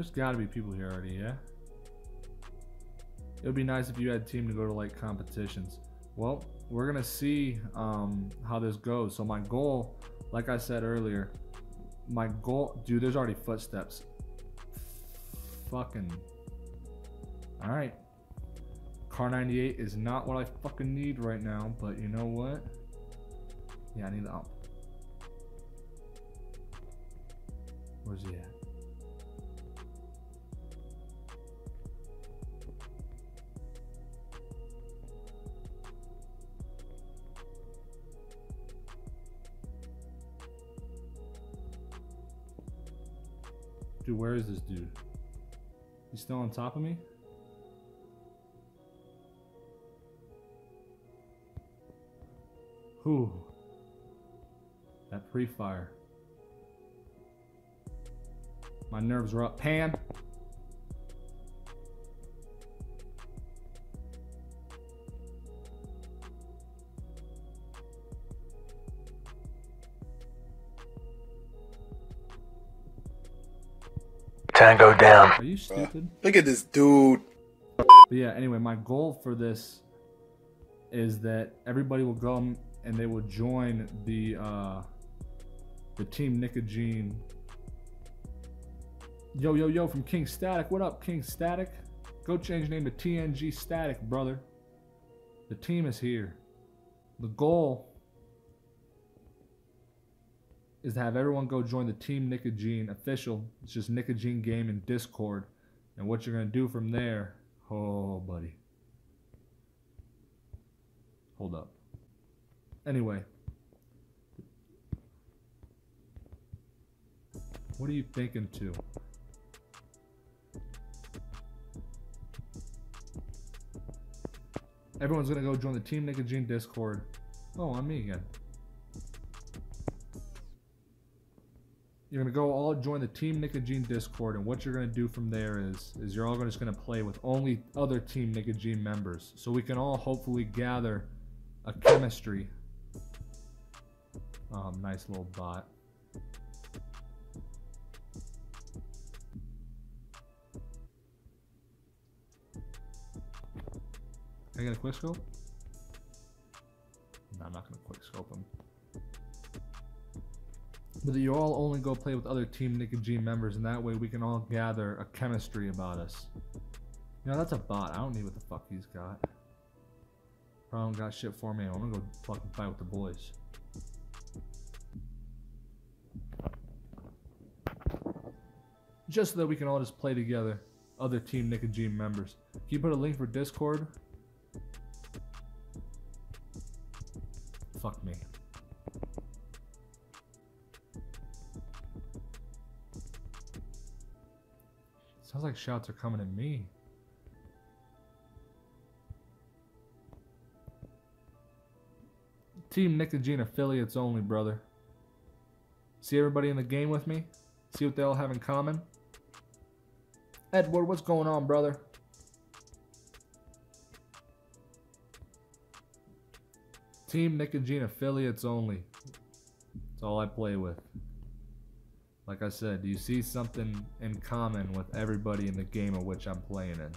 There's got to be people here already, yeah? It would be nice if you had a team to go to like competitions. Well, we're gonna see um, how this goes. So my goal, like I said earlier, my goal, dude. There's already footsteps. Fucking. All right. Kar 98 is not what I fucking need right now, but you know what? Yeah, I need the ump. Where's he at? Dude, where is this dude? He's still on top of me? Who? That pre-fire. My nerves are up. Pan! Tango down. Are you stupid? Look at this dude. But yeah, anyway, my goal for this is that everybody will come and they will join the uh the team NicaGene. Yo yo yo from King Static. What up, King Static? Go change name to TNG Static, brother. The team is here. The goal is to have everyone go join the Team NicaGene official. It's just NicaGene game in Discord. And what you're gonna do from there, oh buddy. Hold up. Anyway. What are you thinking to? Everyone's gonna go join the Team NicaGene Discord. Oh, on me again. You're gonna go all join the Team NicaGene Discord, and what you're gonna do from there is, is you're all just gonna play with only other Team NicaGene members, so we can all hopefully gather a chemistry. Um, nice little bot. I get a quick scope? You all only go play with other Team NicaGene members, and that way we can all gather a chemistry about us. You know, that's a bot. I don't need what the fuck he's got. Don't got shit for me. I'm gonna go fucking fight with the boys. Just so that we can all just play together. Other Team NicaGene members. Can you put a link for Discord? Fuck me. Like shots are coming at me. Team NicaGene affiliates only, brother. See everybody in the game with me? See what they all have in common? Edward, what's going on, brother? Team NicaGene affiliates only. That's all I play with. Like I said, do you see something in common with everybody in the game of which I'm playing in?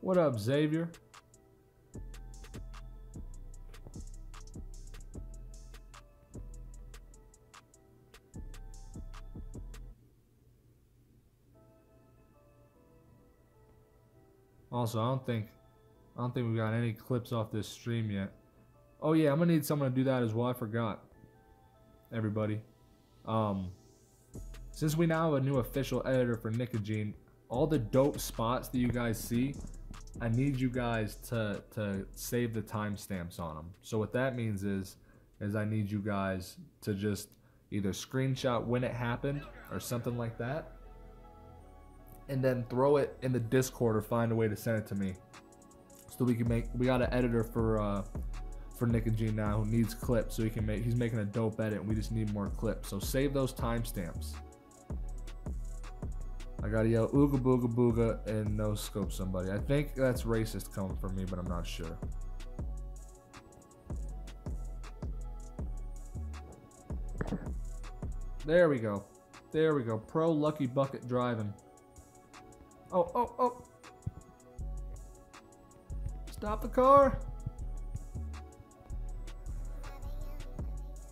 What up, Xavier? Also, I don't think I don't think we got any clips off this stream yet. Oh yeah, I'm gonna need someone to do that as well. I forgot. Everybody. Um since we now have a new official editor for NicaGene, all the dope spots that you guys see, I need you guys to to save the timestamps on them. So what that means is is I need you guys to just either screenshot when it happened or something like that and then throw it in the Discord or find a way to send it to me. So we can make we got an editor for uh for NicaGene now who needs clips so he can make he's making a dope edit and we just need more clips. So save those timestamps. I gotta yell ooga booga booga and no scope somebody. I think that's racist coming from me, but I'm not sure. There we go. There we go. Pro Lucky Bucket driving. Oh, oh, oh. Stop the car.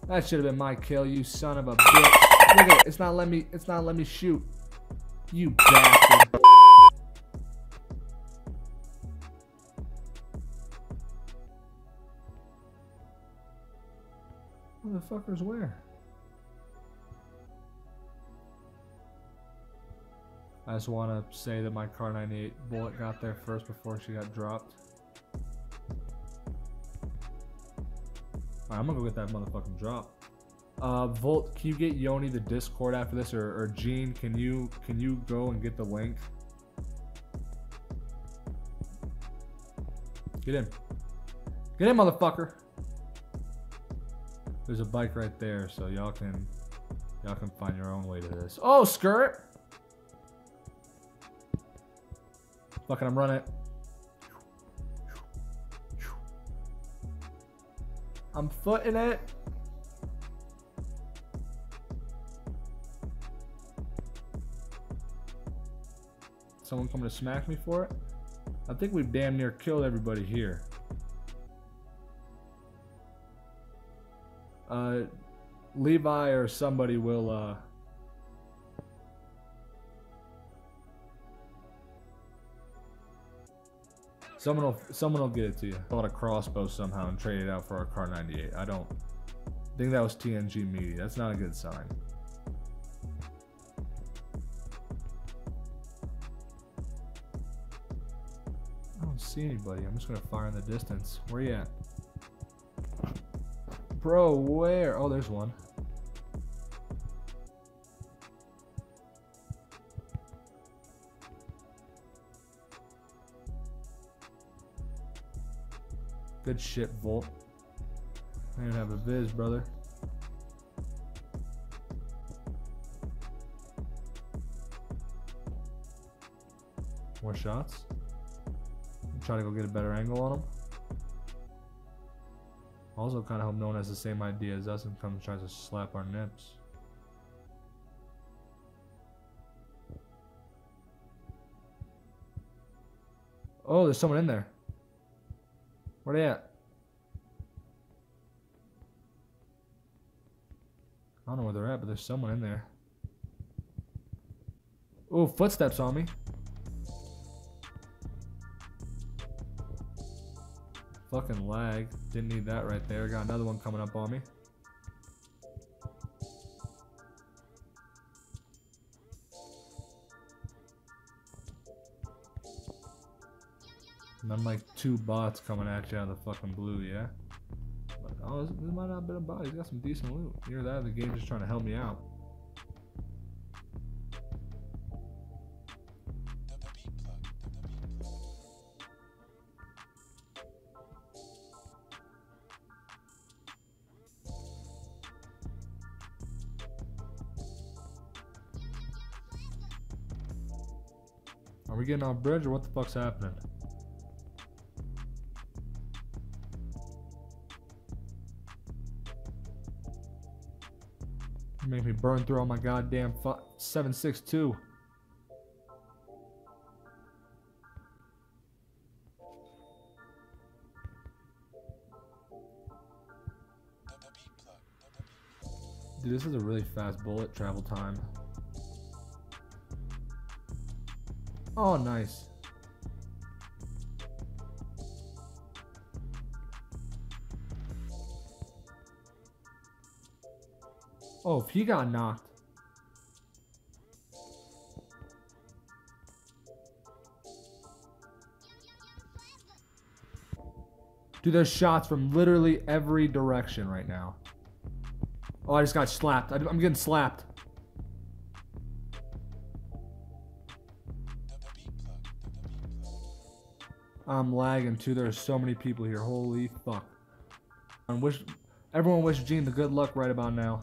That should have been my kill, you son of a bitch. Look at it. It's not letting me it's not letting me shoot. You bastard. Motherfuckers where? I just want to say that my Kar 98 bullet got there first before she got dropped. I'm gonna go get that motherfucking drop. Uh, Volt, can you get Yoni the Discord after this, or, or Gene, can you can you go and get the link? Get in. Get in, motherfucker. There's a bike right there, so y'all can y'all can find your own way to this. Oh, skirt. Fucking, I'm running. I'm footing it. Someone coming to smack me for it? I think we've damn near killed everybody here. Uh, Levi or somebody will, uh, Someone will someone will get it to you. Bought a crossbow somehow and trade it out for a Kar 98. I don't think that was TNG media. That's not a good sign. I don't see anybody. I'm just gonna fire in the distance. Where you at? Bro, where? Oh, there's one. Good shit, Volt. I don't have a viz, brother. More shots. Try to go get a better angle on him. Also, kind of hope no one has the same idea as us and comes tries to slap our nips. Oh, there's someone in there. Where they at? I don't know where they're at, but there's someone in there. Oh, footsteps on me. Fucking lag. Didn't need that right there. Got another one coming up on me. Like two bots coming at you out of the fucking blue, yeah? But, oh, this, this might not have been a bot. He's got some decent loot. Either that the game's just trying to help me out. Are we getting off bridge or what the fuck's happening? Make me burn through all my goddamn 762. Dude, this is a really fast bullet travel time. Oh, nice. Oh, he got knocked. Dude, there's shots from literally every direction right now. Oh, I just got slapped. I'm getting slapped. I'm lagging too. There's so many people here. Holy fuck. I wish everyone wish Gene the good luck right about now.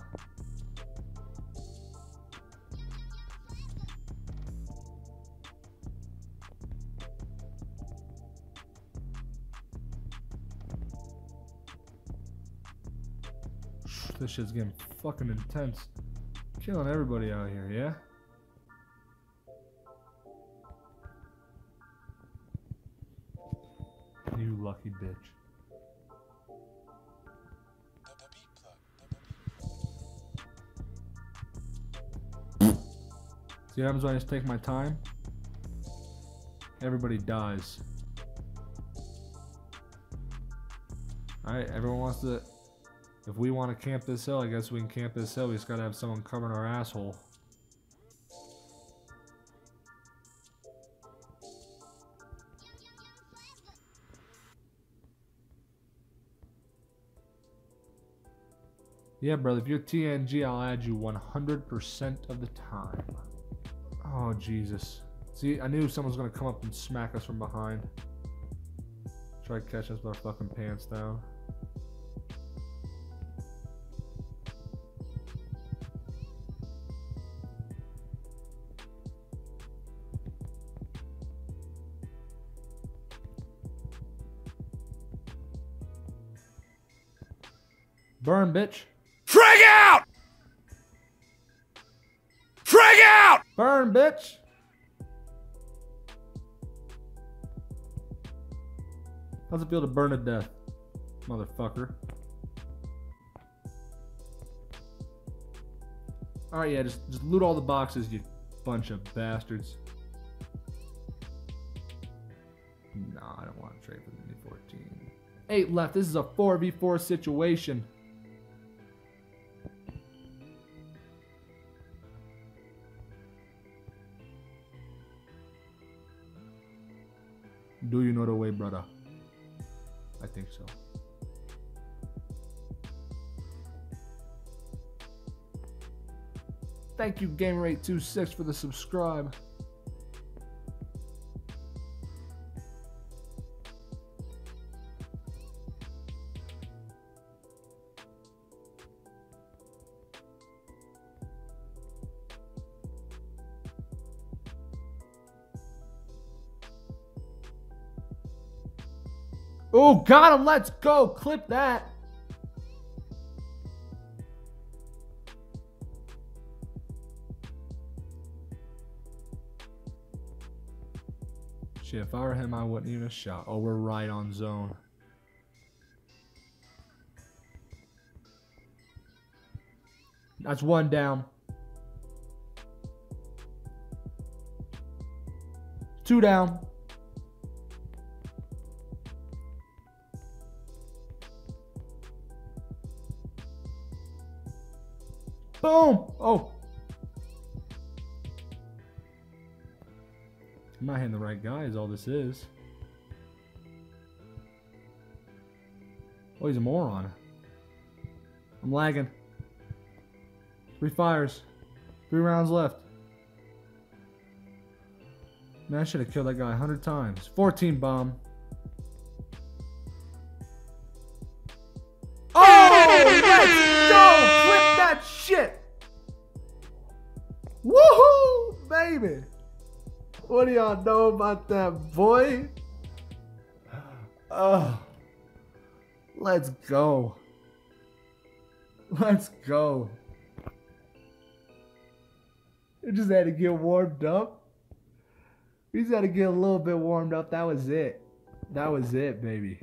Shit's getting fucking intense. Killing everybody out here, yeah? You lucky bitch. See what happens when I just take my time? Everybody dies. Alright, everyone wants to... If we want to camp this hill, I guess we can camp this hill. We just gotta have someone covering our asshole. Yeah, brother, if you're TNG, I'll add you 100% of the time. Oh, Jesus. See, I knew someone was going to come up and smack us from behind. Try to catch us with our fucking pants down. Bitch. Frag out! Frag out! Burn, bitch. How's it feel to burn to death, motherfucker? Alright, yeah, just, just loot all the boxes, you bunch of bastards. Nah, I don't want to trade for the Mini 14. Eight left. This is a 4v4 situation. Do you know the way, brother? I think so. Thank you, GamerAte26, for the subscribe. Oh, got him. Let's go. Clip that. Shit, if I were him, I wouldn't even shot. Oh, we're right on zone. That's one down. Two down. Boom! Oh. I'm not hitting the right guy is all this is. Oh, he's a moron. I'm lagging. Three fires. Three rounds left. Man, I should have killed that guy a hundred times. 14 bomb. Woohoo, baby! What do y'all know about that, boy? Oh, let's go. Let's go. We just had to get warmed up. We just had to get a little bit warmed up. That was it. That was it, baby.